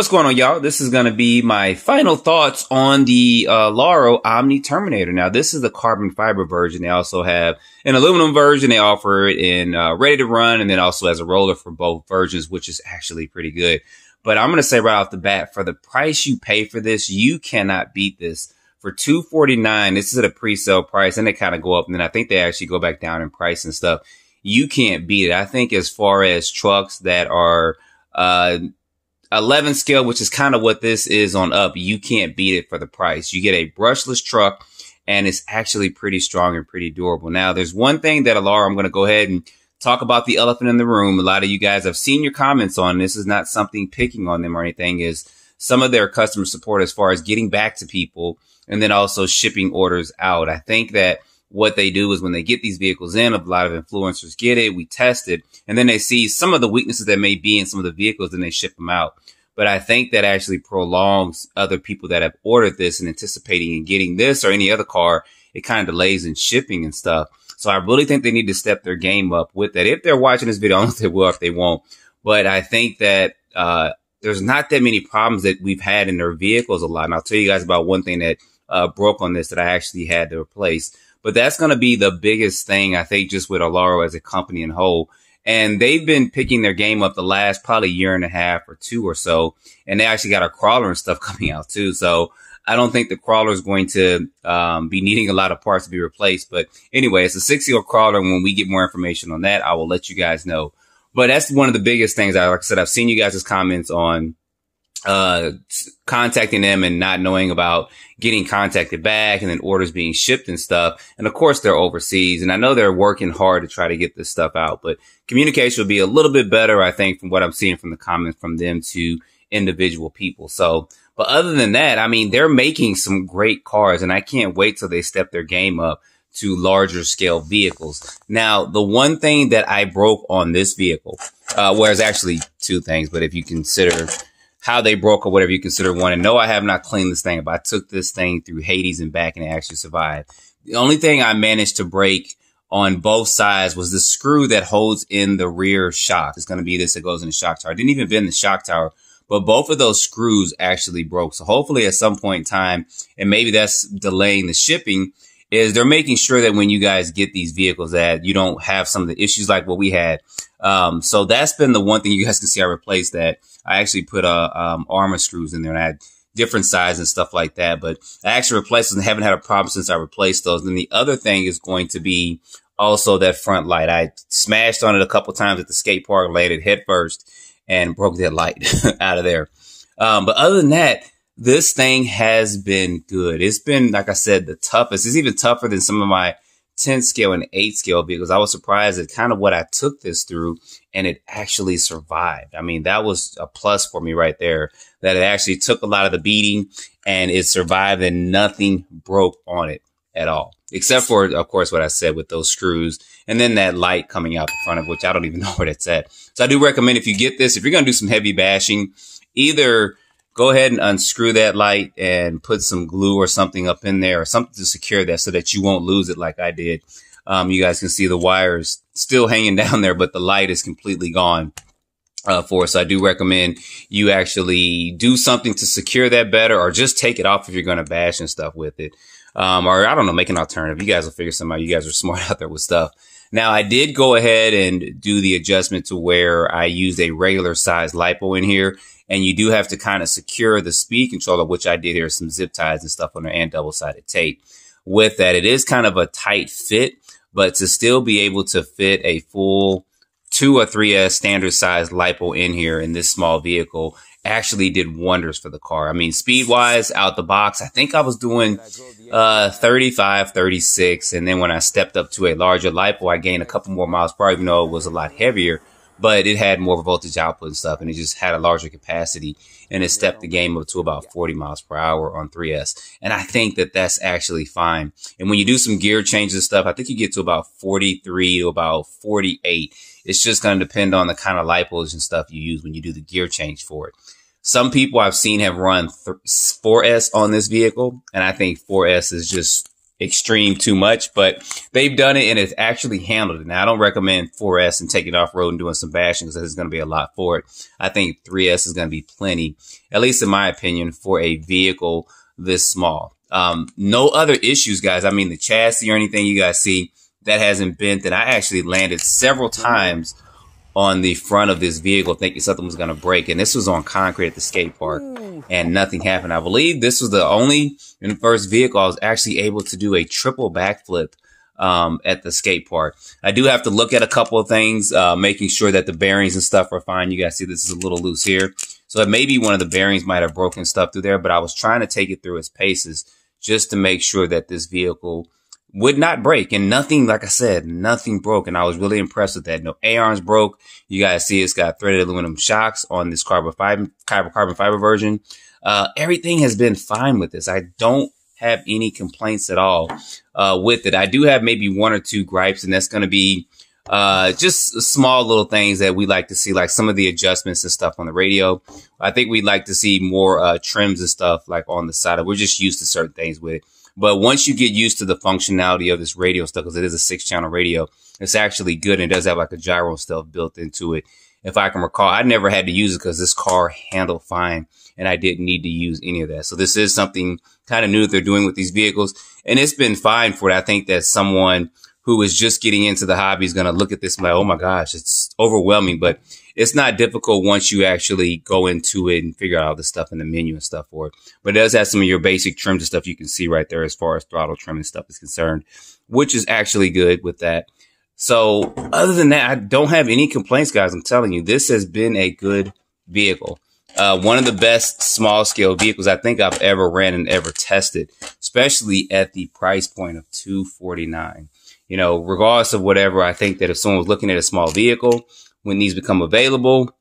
What's going on, y'all? This is going to be my final thoughts on the uh, Rlaarlo Omni Terminator. Now, this is the carbon fiber version. They also have an aluminum version. They offer it in uh, ready to run and then also as a roller for both versions, which is actually pretty good. But I'm going to say right off the bat, for the price you pay for this, you cannot beat this. For 249 this is at a pre-sale price and they kind of go up and then I think they actually go back down in price and stuff. You can't beat it. I think as far as trucks that are, uh, 11 scale, which is kind of what this is on up. You can't beat it for the price. You get a brushless truck and it's actually pretty strong and pretty durable. Now, there's one thing that Rlaarlo, I'm going to go ahead and talk about the elephant in the room. A lot of you guys have seen your comments on this is not something picking on them or anything is some of their customer support as far as getting back to people and then also shipping orders out. I think that what they do is when they get these vehicles in, a lot of influencers get it, we test it, and then they see some of the weaknesses that may be in some of the vehicles and they ship them out. But I think that actually prolongs other people that have ordered this and anticipating and getting this or any other car. It kind of delays in shipping and stuff. So I really think they need to step their game up with that. If they're watching this video, I don't know if they will, if they won't. But I think that, uh, there's not that many problems that we've had in their vehicles a lot. And I'll tell you guys about one thing that, uh, broke on this that I actually had to replace. But that's going to be the biggest thing, I think, just with Rlaarlo as a company in whole. And they've been picking their game up the last probably year and a half or two or so. And they actually got a crawler and stuff coming out too. So I don't think the crawler is going to um, be needing a lot of parts to be replaced. But anyway, it's a six year crawler. And when we get more information on that, I will let you guys know. But that's one of the biggest things. I, like I said, I've seen you guys' comments on uh, contacting them and not knowing about getting contacted back and then orders being shipped and stuff. And of course they're overseas and I know they're working hard to try to get this stuff out, but communication will be a little bit better, I think, from what I'm seeing from the comments from them to individual people. So, but other than that, I mean, they're making some great cars and I can't wait till they step their game up to larger scale vehicles. Now, the one thing that I broke on this vehicle, uh, well, there's actually two things, but if you consider how they broke or whatever you consider one. And no, I have not cleaned this thing up. I took this thing through Hades and back and it actually survived. The only thing I managed to break on both sides was the screw that holds in the rear shock. It's going to be this that goes in the shock tower. I didn't even bend the shock tower, but both of those screws actually broke. So hopefully at some point in time, and maybe that's delaying the shipping, is they're making sure that when you guys get these vehicles that you don't have some of the issues like what we had. Um, so that's been the one thing you guys can see I replaced that. I actually put uh, um, armor screws in there and I had different size and stuff like that. But I actually replaced them and haven't had a problem since I replaced those. And the other thing is going to be also that front light. I smashed on it a couple times at the skate park, laid it head first and broke that light out of there. Um, but other than that, this thing has been good. It's been, like I said, the toughest. It's even tougher than some of my 10 scale and 8 scale because I was surprised at kind of what I took this through and it actually survived. I mean, that was a plus for me right there that it actually took a lot of the beating and it survived and nothing broke on it at all. Except for, of course, what I said with those screws and then that light coming out the front of which I don't even know where that's at. So I do recommend if you get this, if you're going to do some heavy bashing, either go ahead and unscrew that light and put some glue or something up in there or something to secure that so that you won't lose it like I did. Um, you guys can see the wires still hanging down there, but the light is completely gone. Uh, for us, so I do recommend you actually do something to secure that better, or just take it off if you're going to bash and stuff with it. Um, or I don't know, make an alternative. You guys will figure something out. You guys are smart out there with stuff. Now I did go ahead and do the adjustment to where I used a regular size lipo in here and you do have to kind of secure the speed controller, which I did here, some zip ties and stuff on there and double sided tape. With that, it is kind of a tight fit, but to still be able to fit a full two or three S standard size lipo in here in this small vehicle actually did wonders for the car. I mean, speed wise out the box, I think I was doing, uh, 35, 36. And then when I stepped up to a larger lipo, I gained a couple more miles hour, even though it was a lot heavier but it had more voltage output and stuff, and it just had a larger capacity, and it stepped the game up to about 40 miles per hour on 3S. And I think that that's actually fine. And when you do some gear changes and stuff, I think you get to about 43 to about 48. It's just going to depend on the kind of lipos and stuff you use when you do the gear change for it. Some people I've seen have run 4S on this vehicle, and I think 4S is just extreme too much, but they've done it and it's actually handled it. Now I don't recommend 4S and taking it off road and doing some bashing because there's going to be a lot for it. I think 3S is going to be plenty, at least in my opinion, for a vehicle this small. Um, no other issues, guys. I mean, the chassis or anything you guys see that hasn't bent and I actually landed several times on the front of this vehicle thinking something was going to break. And this was on concrete at the skate park and nothing happened. I believe this was the only in the first vehicle I was actually able to do a triple backflip. Um, at the skate park. I do have to look at a couple of things, uh, making sure that the bearings and stuff are fine. You guys see this is a little loose here. So maybe one of the bearings might have broken stuff through there, but I was trying to take it through its paces just to make sure that this vehicle would not break and nothing, like I said, nothing broke. And I was really impressed with that. No A-arms broke. You guys see it's got threaded aluminum shocks on this carbon fiber, carbon fiber version. Uh, everything has been fine with this. I don't have any complaints at all, uh, with it. I do have maybe one or two gripes and that's going to be, uh, just small little things that we like to see, like some of the adjustments and stuff on the radio. I think we'd like to see more, uh, trims and stuff like on the side. Of, we're just used to certain things with it. But once you get used to the functionality of this radio stuff, because it is a six channel radio, it's actually good. And it does have like a gyro stuff built into it. If I can recall, I never had to use it because this car handled fine and I didn't need to use any of that. So this is something kind of new that they're doing with these vehicles and it's been fine for it. I think that someone who is just getting into the hobby is going to look at this and like, oh my gosh, it's overwhelming, but it's not difficult once you actually go into it and figure out all the stuff in the menu and stuff for it. But it does have some of your basic trims and stuff you can see right there as far as throttle trim and stuff is concerned, which is actually good with that. So other than that, I don't have any complaints, guys. I'm telling you, this has been a good vehicle. Uh, one of the best small scale vehicles I think I've ever ran and ever tested, especially at the price point of 249. You know, regardless of whatever, I think that if someone was looking at a small vehicle, when these become available,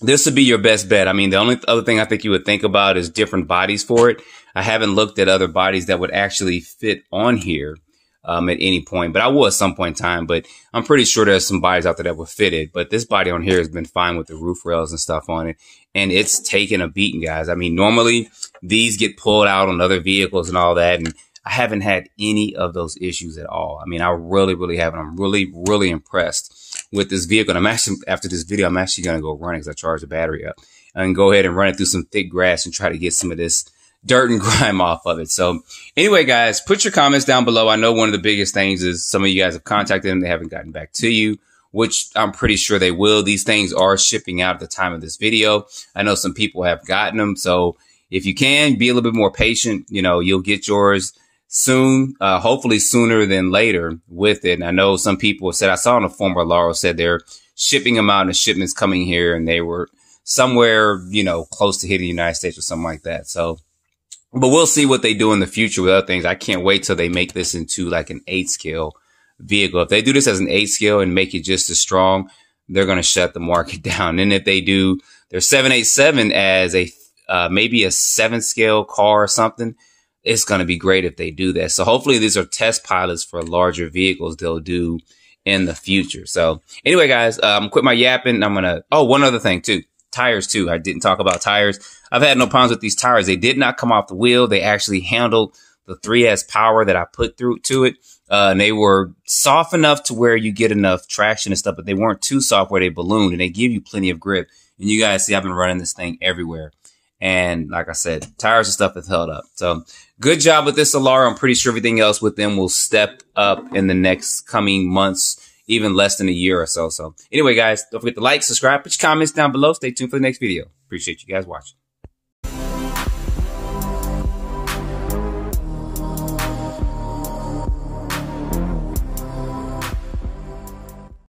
this would be your best bet. I mean, the only other thing I think you would think about is different bodies for it. I haven't looked at other bodies that would actually fit on here um, at any point, but I will at some point in time. But I'm pretty sure there's some bodies out there that would fit it. But this body on here has been fine with the roof rails and stuff on it, and it's taken a beating, guys. I mean, normally these get pulled out on other vehicles and all that, and I haven't had any of those issues at all. I mean, I really, really haven't. I'm really, really impressed with this vehicle. And I'm actually, after this video, I'm actually going to go running because I charged the battery up and go ahead and run it through some thick grass and try to get some of this dirt and grime off of it. So anyway, guys, put your comments down below. I know one of the biggest things is some of you guys have contacted them. They haven't gotten back to you, which I'm pretty sure they will. These things are shipping out at the time of this video. I know some people have gotten them. So if you can be a little bit more patient, you know, you'll get yours soon, uh, hopefully sooner than later with it. And I know some people said, I saw on a former Rlaarlo said they're shipping them out and shipments coming here and they were somewhere, you know, close to hitting the United States or something like that. So, but we'll see what they do in the future with other things. I can't wait till they make this into like an eight scale vehicle. If they do this as an eight scale and make it just as strong, they're going to shut the market down. And if they do their 787 as a, uh, maybe a seven scale car or something, it's going to be great if they do that. So hopefully these are test pilots for larger vehicles they'll do in the future. So anyway, guys, I'm um, quit my yapping. I'm going to, oh, one other thing too. Tires too. I didn't talk about tires. I've had no problems with these tires. They did not come off the wheel. They actually handled the 3S power that I put through to it. Uh, and they were soft enough to where you get enough traction and stuff, but they weren't too soft where they ballooned and they give you plenty of grip. And you guys see, I've been running this thing everywhere. And like I said, tires and stuff have held up. So good job with this Solara. I'm pretty sure everything else with them will step up in the next coming months, even less than a year or so. So anyway, guys, don't forget to like, subscribe, put your comments down below. Stay tuned for the next video. Appreciate you guys watching.